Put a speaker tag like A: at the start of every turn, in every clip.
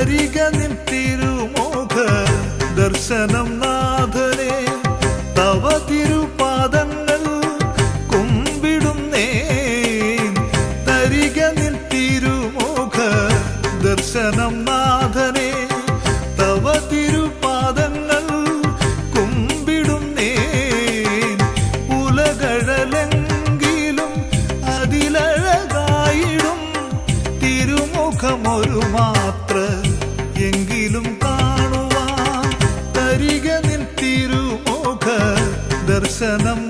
A: തരിക നിൻ തിരുമുഖ ദർശനം നാഥനെ തവ തിരുപാദങ്ങൾ കുമ്പിടുന്നേ തരിക നിൻ തിരുമുഖ ദർശനം നാഥനേ ദർശനം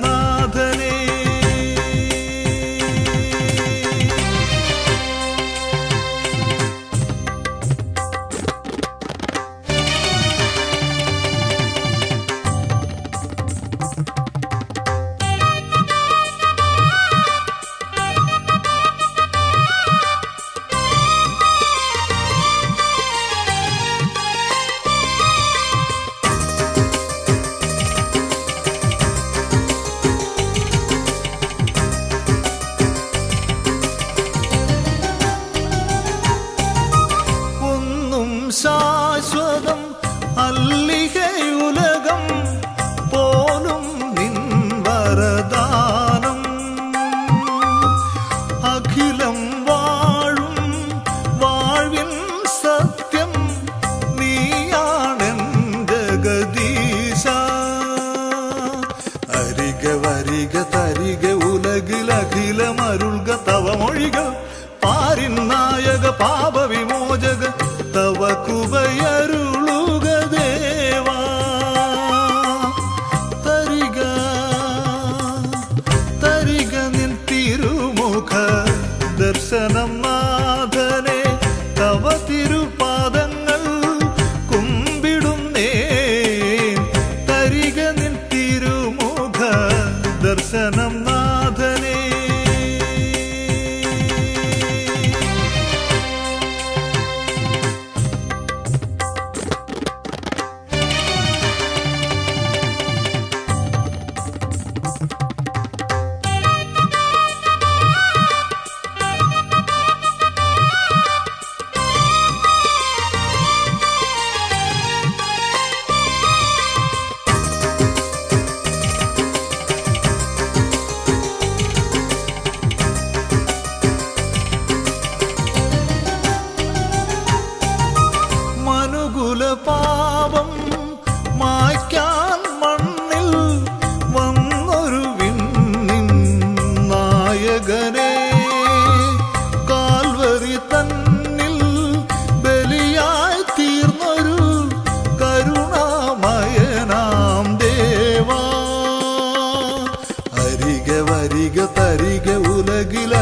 A: ശാശ്വതം അല്ലികയുലകം പോലും നിൻ വരദാനം. അഖിലം വാഴും വാഴ്വിൻ സത്യം നീയാണെൻ ജഗദീശ. അരിക വരിക തരിക ഉലകിൽ അഖിലമരുൾക തവ മൊഴികൾ പാരിൻ നായക പാപ വിമോചക തവ നായകനെ കാൽവരി തന്നിൽ ബലിയായി തീർന്നൊരു കരുണാമയനാം ദേവാ. അരിക വരിക തരിക ഉലകിലഖിലമരുൾക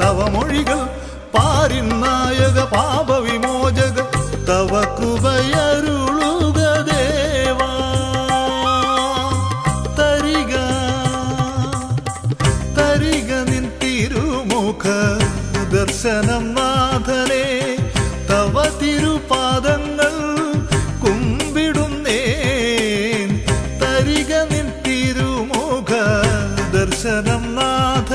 A: തവ മൊഴികൾ പാരിൻ നായക പാപ തിരുമുഖ ദർശനം നാഥനെ തവ തിരുപാദങ്ങൾ കുമ്പിടുന്നേ തരിക നിൻ തിരുമുഖ ദർശനം നാഥ